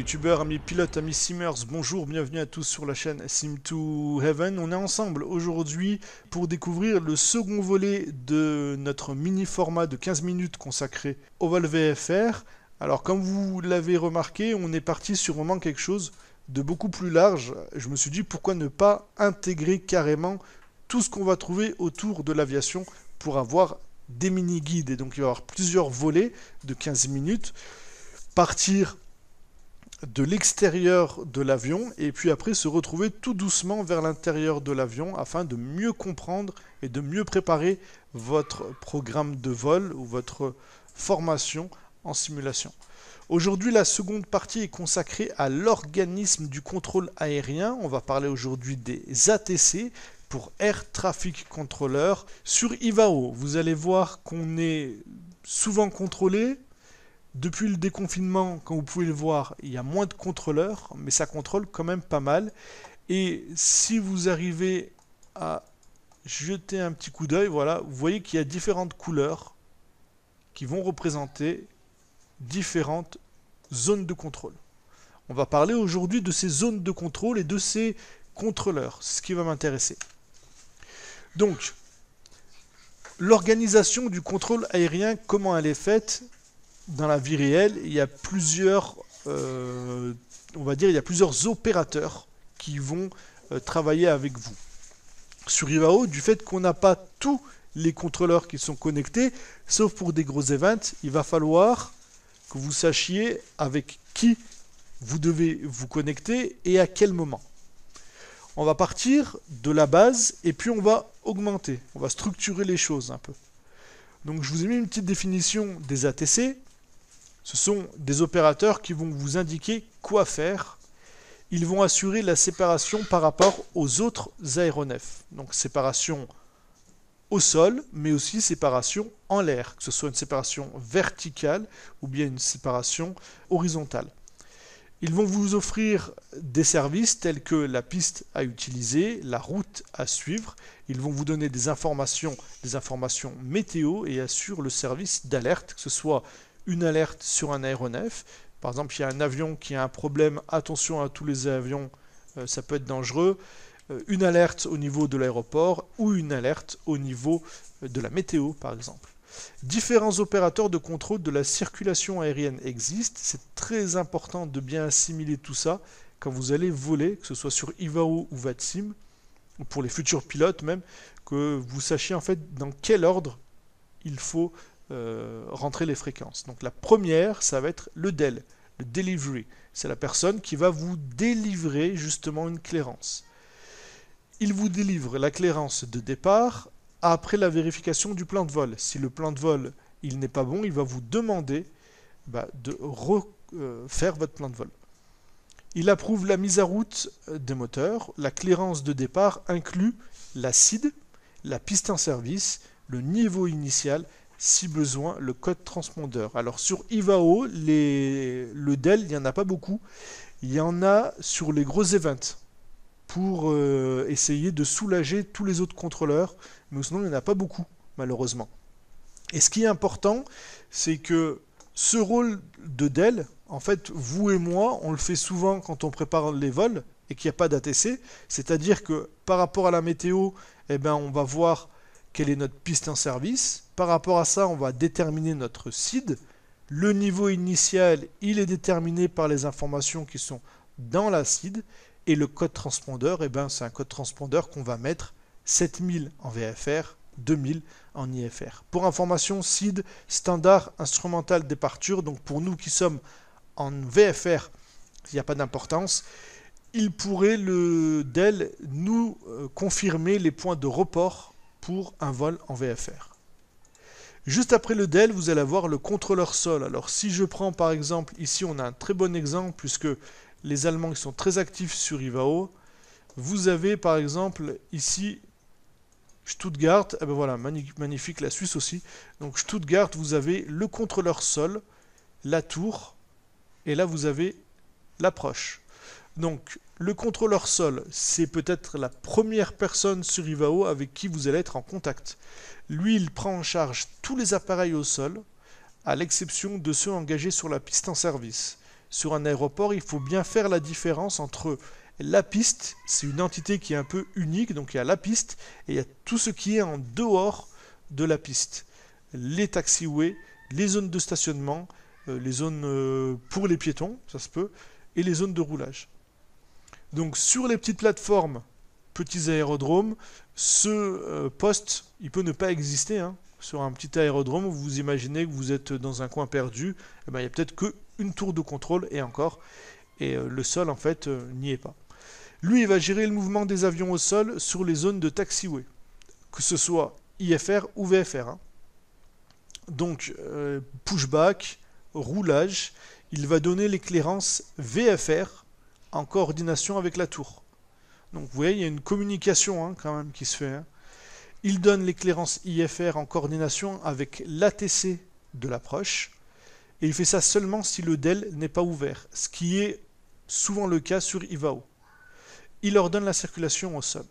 Youtubeurs, amis pilotes, amis simmers, bonjour, bienvenue à tous sur la chaîne Sim to Heaven. On est ensemble aujourd'hui pour découvrir le second volet de notre mini format de 15 minutes consacré au vol VFR. Alors comme vous l'avez remarqué, on est parti sur vraiment quelque chose de beaucoup plus large. Je me suis dit pourquoi ne pas intégrer carrément tout ce qu'on va trouver autour de l'aviation pour avoir des mini-guides. Et donc il va y avoir plusieurs volets de 15 minutes. Partir de l'extérieur de l'avion et puis après se retrouver tout doucement vers l'intérieur de l'avion afin de mieux comprendre et de mieux préparer votre programme de vol ou votre formation en simulation. Aujourd'hui, la seconde partie est consacrée à l'organisme du contrôle aérien. On va parler aujourd'hui des ATC pour Air Traffic Controller. Sur IVAO, vous allez voir qu'on est souvent contrôlé, depuis le déconfinement, comme vous pouvez le voir, il y a moins de contrôleurs, mais ça contrôle quand même pas mal. Et si vous arrivez à jeter un petit coup d'œil, voilà, vous voyez qu'il y a différentes couleurs qui vont représenter différentes zones de contrôle. On va parler aujourd'hui de ces zones de contrôle et de ces contrôleurs. Ce qui va m'intéresser. Donc, l'organisation du contrôle aérien, comment elle est faite? Dans la vie réelle, il y a plusieurs, euh, on va dire, il y a plusieurs opérateurs qui vont euh, travailler avec vous. Sur Ivao, du fait qu'on n'a pas tous les contrôleurs qui sont connectés, sauf pour des gros events, il va falloir que vous sachiez avec qui vous devez vous connecter et à quel moment. On va partir de la base et puis on va augmenter, on va structurer les choses un peu. Donc je vous ai mis une petite définition des ATC. Ce sont des opérateurs qui vont vous indiquer quoi faire. Ils vont assurer la séparation par rapport aux autres aéronefs. Donc séparation au sol, mais aussi séparation en l'air, que ce soit une séparation verticale ou bien une séparation horizontale. Ils vont vous offrir des services tels que la piste à utiliser, la route à suivre. Ils vont vous donner des informations, des informations météo et assurent le service d'alerte, que ce soit une alerte sur un aéronef. Par exemple, il y a un avion qui a un problème, attention à tous les avions, euh, ça peut être dangereux. Euh, une alerte au niveau de l'aéroport ou une alerte au niveau euh, de la météo, par exemple. Différents opérateurs de contrôle de la circulation aérienne existent. C'est très important de bien assimiler tout ça quand vous allez voler, que ce soit sur Ivao ou VATSIM, ou pour les futurs pilotes même, que vous sachiez en fait dans quel ordre il faut euh, rentrer les fréquences. Donc la première, ça va être le DEL, le delivery. C'est la personne qui va vous délivrer justement une clairance. Il vous délivre la clairance de départ après la vérification du plan de vol. Si le plan de vol il n'est pas bon, il va vous demander bah, de refaire votre plan de vol. Il approuve la mise à route euh, des moteurs. La clairance de départ inclut la CID, la piste en service, le niveau initial si besoin, le code transpondeur. Alors sur Ivao, le DEL, il n'y en a pas beaucoup. Il y en a sur les gros events pour euh, essayer de soulager tous les autres contrôleurs, mais sinon il n'y en a pas beaucoup, malheureusement. Et ce qui est important, c'est que ce rôle de DEL, en fait, vous et moi, on le fait souvent quand on prépare les vols et qu'il n'y a pas d'ATC, c'est-à-dire que par rapport à la météo, eh ben, on va voir quelle est notre piste en service. Par rapport à ça, on va déterminer notre CID. Le niveau initial, il est déterminé par les informations qui sont dans la CID. Et le code transpondeur, eh ben, c'est un code transpondeur qu'on va mettre 7000 en VFR, 2000 en IFR. Pour information, CID, standard instrumental départure. Donc pour nous qui sommes en VFR, il n'y a pas d'importance. Il pourrait, le DEL, nous euh, confirmer les points de report un vol en VFR. Juste après le DEL, vous allez avoir le contrôleur sol. Alors si je prends par exemple, ici on a un très bon exemple puisque les Allemands sont très actifs sur Ivao. Vous avez par exemple ici Stuttgart, et eh ben voilà, magnifique la Suisse aussi. Donc Stuttgart, vous avez le contrôleur sol, la tour, et là vous avez l'approche. Donc le contrôleur sol, c'est peut-être la première personne sur Ivao avec qui vous allez être en contact. Lui, il prend en charge tous les appareils au sol, à l'exception de ceux engagés sur la piste en service. sur un aéroport, il faut bien faire la différence entre la piste, c'est une entité qui est un peu unique, donc il y a la piste et il y a tout ce qui est en dehors de la piste. Les taxiways, les zones de stationnement, euh, les zones euh, pour les piétons, ça se peut, et les zones de roulage. Donc sur les petites plateformes, petits aérodromes, ce euh, poste, il peut ne pas exister. Hein. Sur un petit aérodrome, vous imaginez que vous êtes dans un coin perdu, eh ben, il n'y a peut-être qu'une tour de contrôle, et encore, et le sol en fait n'y est pas. Lui, il va gérer le mouvement des avions au sol sur les zones de taxiway, que ce soit IFR ou VFR. Hein. Donc, pushback, roulage, il va donner l'éclairance VFR en coordination avec la tour. Donc vous voyez, il y a une communication hein, quand même qui se fait. Hein. Il donne l'éclairance IFR en coordination avec l'ATC de l'approche. Et il fait ça seulement si le DEL n'est pas ouvert, ce qui est souvent le cas sur IVAO. Il ordonne la circulation au sol.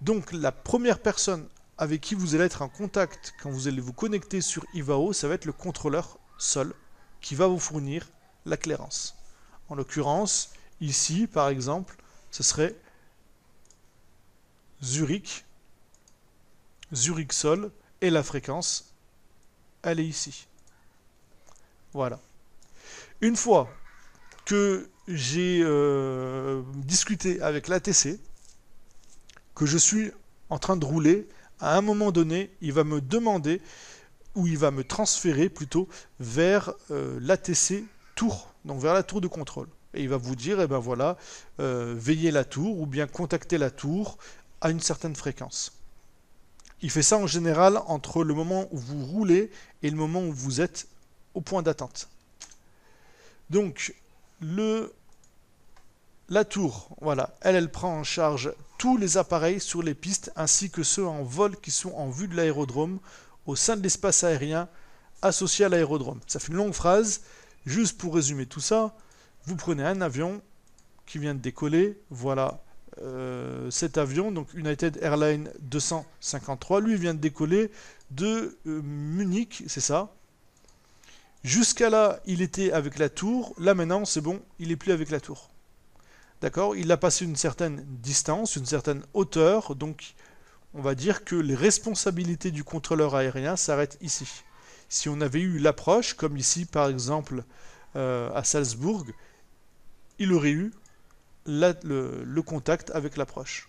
Donc la première personne avec qui vous allez être en contact quand vous allez vous connecter sur IVAO, ça va être le contrôleur sol qui va vous fournir la clairance. En l'occurrence, ici, par exemple, ce serait Zurich, Zurich sol, et la fréquence, elle est ici. Voilà. Une fois que j'ai euh, discuté avec l'ATC, que je suis en train de rouler, à un moment donné, il va me demander où il va me transférer plutôt vers euh, l'ATC tour, donc vers la tour de contrôle. Et il va vous dire, eh ben voilà, euh, veillez la tour ou bien contactez la tour à une certaine fréquence. Il fait ça en général entre le moment où vous roulez et le moment où vous êtes au point d'attente. Donc, le, la tour, voilà, elle, elle prend en charge tous les appareils sur les pistes ainsi que ceux en vol qui sont en vue de l'aérodrome au sein de l'espace aérien associé à l'aérodrome. Ça fait une longue phrase. Juste pour résumer tout ça, vous prenez un avion qui vient de décoller. Voilà euh, cet avion, donc United Airlines 253. Lui vient de décoller de euh, Munich, c'est ça. Jusqu'à là, il était avec la tour. Là maintenant, c'est bon, il n'est plus avec la tour. D'accord? Il a passé une certaine distance, une certaine hauteur, donc on va dire que les responsabilités du contrôleur aérien s'arrêtent ici. Si on avait eu l'approche, comme ici par exemple euh, à Salzbourg, il aurait eu le, contact avec l'approche.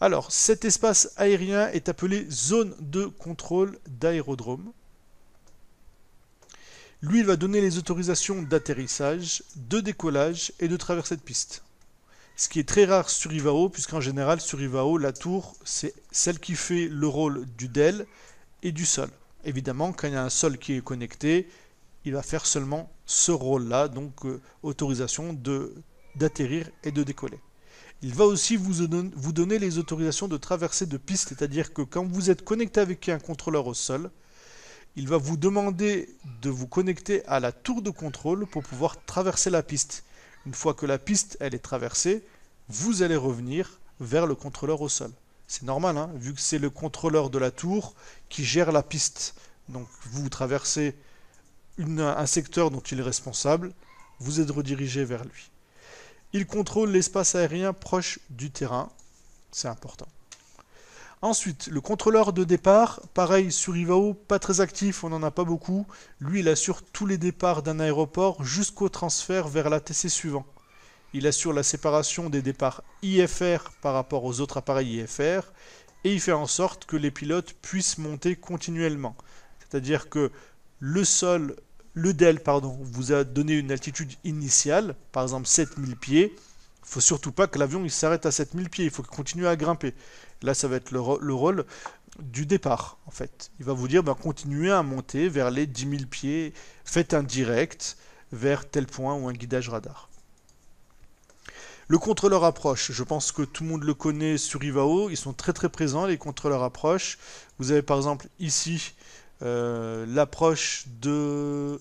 Alors, cet espace aérien est appelé zone de contrôle d'aérodrome. Lui, il va donner les autorisations d'atterrissage, de décollage et de traversée de piste ce qui est très rare sur Ivao, puisqu'en général, sur Ivao, la tour, c'est celle qui fait le rôle du DEL et du sol. Évidemment, quand il y a un sol qui est connecté, il va faire seulement ce rôle-là, donc euh, autorisation d'atterrir et de décoller. Il va aussi vous, vous donner les autorisations de traversée de piste, c'est-à-dire que quand vous êtes connecté avec un contrôleur au sol, il va vous demander de vous connecter à la tour de contrôle pour pouvoir traverser la piste. Une fois que la piste elle est traversée, vous allez revenir vers le contrôleur au sol. C'est normal, hein, vu que c'est le contrôleur de la tour qui gère la piste. Donc vous traversez un secteur dont il est responsable, vous êtes redirigé vers lui. Il contrôle l'espace aérien proche du terrain, c'est important. Ensuite, le contrôleur de départ, pareil sur Ivao, pas très actif, on n'en a pas beaucoup. Lui, il assure tous les départs d'un aéroport jusqu'au transfert vers l'ATC suivant. Il assure la séparation des départs IFR par rapport aux autres appareils IFR et il fait en sorte que les pilotes puissent monter continuellement. C'est-à-dire que le sol, le DEL, pardon, vous a donné une altitude initiale, par exemple 7000 pieds. Il ne faut surtout pas que l'avion s'arrête à 7000 pieds, il faut qu'il continue à grimper. Là, ça va être le, rôle du départ, en fait. Il va vous dire, ben, continuez à monter vers les 10 000 pieds, faites un direct vers tel point ou un guidage radar. Le contrôleur approche, je pense que tout le monde le connaît sur Ivao, ils sont très très présents les contrôleurs approche. Vous avez par exemple ici euh, l'approche de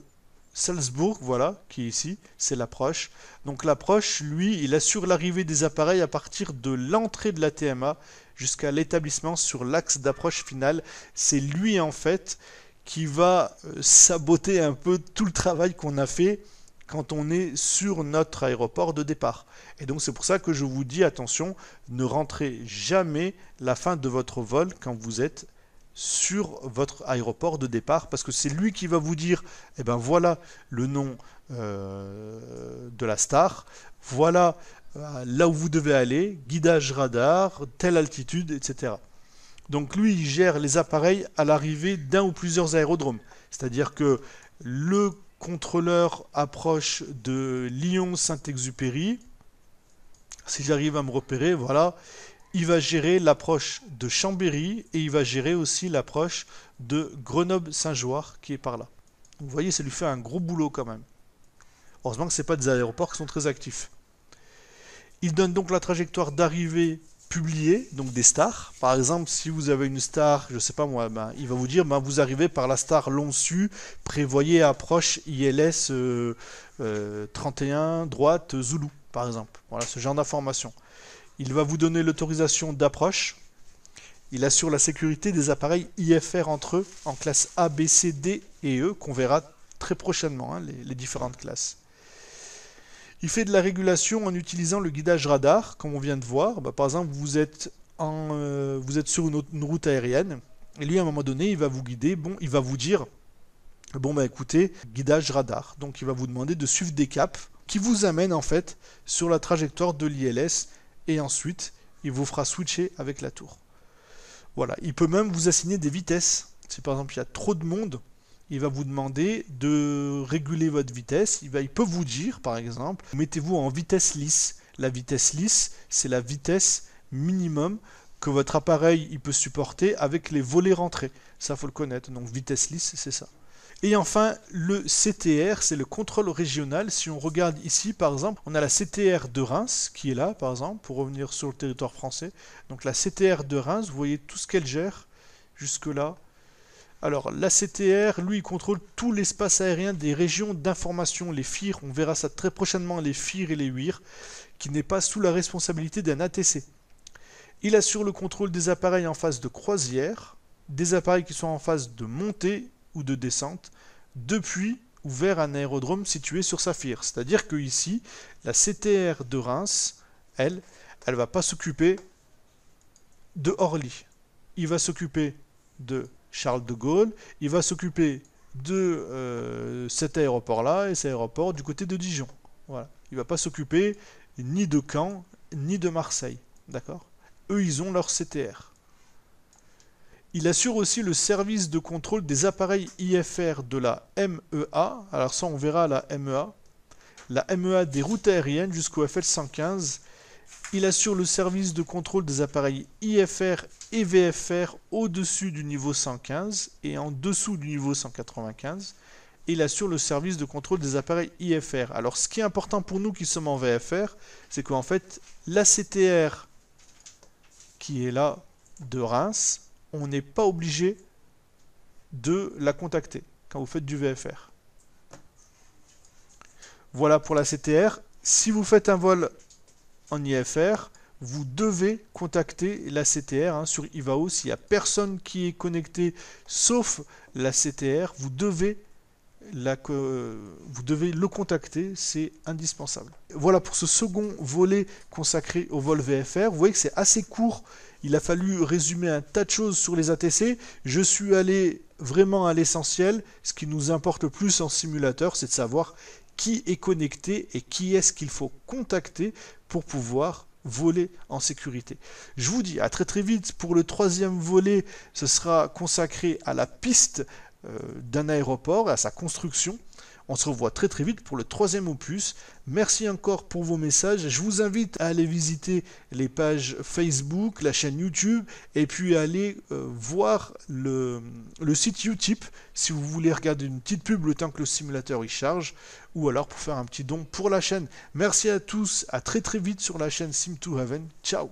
Salzbourg, voilà, qui est ici, c'est l'approche. Donc l'approche, lui, il assure l'arrivée des appareils à partir de l'entrée de la TMA jusqu'à l'établissement sur l'axe d'approche finale. C'est lui, en fait, qui va euh, saboter un peu tout le travail qu'on a fait quand on est sur notre aéroport de départ. Et donc c'est pour ça que je vous dis attention, ne rentrez jamais la fin de votre vol quand vous êtes sur votre aéroport de départ parce que c'est lui qui va vous dire eh ben voilà le nom euh, de la star voilà euh, là où vous devez aller guidage radar telle altitude etc donc lui il gère les appareils à l'arrivée d'un ou plusieurs aérodromes. C'est à dire que le contrôleur approche de Lyon-Saint-Exupéry, si j'arrive à me repérer, voilà, il va gérer l'approche de Chambéry et il va gérer aussi l'approche de Grenoble-Saint-Joire qui est par là. Vous voyez, ça lui fait un gros boulot quand même. Heureusement que ce pas des aéroports qui sont très actifs. Il donne donc la trajectoire d'arrivée publier donc des stars. Par exemple, si vous avez une star, je sais pas moi, ben, il va vous dire ben, vous arrivez par la star Lonsu, prévoyez approche ILS 31 euh, euh, droite Zulu, par exemple. Voilà ce genre d'information. Il va vous donner l'autorisation d'approche. Il assure la sécurité des appareils IFR entre eux en classe A, B, C, D et E qu'on verra très prochainement, hein, les différentes classes. Il fait de la régulation en utilisant le guidage radar, comme on vient de voir. Bah, par exemple, vous êtes, euh, sur une, route aérienne, et lui, à un moment donné, il va vous guider, bon, il va vous dire, bon, bah écoutez, guidage radar. Donc, il va vous demander de suivre des caps qui vous amènent, en fait, sur la trajectoire de l'ILS, et ensuite, il vous fera switcher avec la tour. Voilà, il peut même vous assigner des vitesses. Si par exemple il y a trop de monde, il va vous demander de réguler votre vitesse. Il, va, peut vous dire, par exemple, mettez-vous en vitesse lisse. La vitesse lisse, c'est la vitesse minimum que votre appareil il peut supporter avec les volets rentrés. Ça, faut le connaître. Donc, vitesse lisse, c'est ça. Et enfin, le CTR, c'est le contrôle régional. Si on regarde ici, par exemple, on a la CTR de Reims qui est là, par exemple, pour revenir sur le territoire français. Donc la CTR de Reims, vous voyez tout ce qu'elle gère jusque-là. Alors, l'ACTR, lui, il contrôle tout l'espace aérien des régions d'information, les FIR, on verra ça très prochainement, les FIR et les WIR, qui n'est pas sous la responsabilité d'un ATC. Il assure le contrôle des appareils en phase de croisière, des appareils qui sont en phase de montée ou de descente, depuis ou vers un aérodrome situé sur sa FIR. C'est-à-dire que ici, la CTR de Reims, elle, elle va pas s'occuper de Orly. Il va s'occuper de Charles de Gaulle, il va s'occuper de euh, cet aéroport-là et cet aéroport du côté de Dijon. Voilà. Il va pas s'occuper ni de Caen, ni de Marseille. D'accord? Eux, ils ont leur CTR. Il assure aussi le service de contrôle des appareils IFR de la MEA. Alors ça, on verra la MEA. La MEA des routes aériennes jusqu'au FL 115 il assure le service de contrôle des appareils IFR et VFR au-dessus du niveau 115 et en dessous du niveau 195. Il assure le service de contrôle des appareils IFR. Alors ce qui est important pour nous qui sommes en VFR, c'est qu'en fait l'ACTR qui est là de Reims, on n'est pas obligé de la contacter quand vous faites du VFR. Voilà pour la CTR. Si vous faites un vol en IFR, vous devez contacter la CTR hein, sur IVAO. S'il n'y a personne qui est connecté sauf la CTR, vous devez, la, vous devez le contacter, c'est indispensable. Voilà pour ce second volet consacré au vol VFR. Vous voyez que c'est assez court. Il a fallu résumer un tas de choses sur les ATC. Je suis allé vraiment à l'essentiel. Ce qui nous importe le plus en simulateur, c'est de savoir qui est connecté et qui est-ce qu'il faut contacter pour pouvoir voler en sécurité. Je vous dis à très très vite pour le troisième volet, ce sera consacré à la piste euh, d'un aéroport et à sa construction. On se revoit très très vite pour le troisième opus. Merci encore pour vos messages. Je vous invite à aller visiter les pages Facebook, la chaîne YouTube et puis à aller euh, voir le, site Utip si vous voulez regarder une petite pub le temps que le simulateur y charge ou alors pour faire un petit don pour la chaîne. Merci à tous, à très très vite sur la chaîne Sim 2 Heaven. Ciao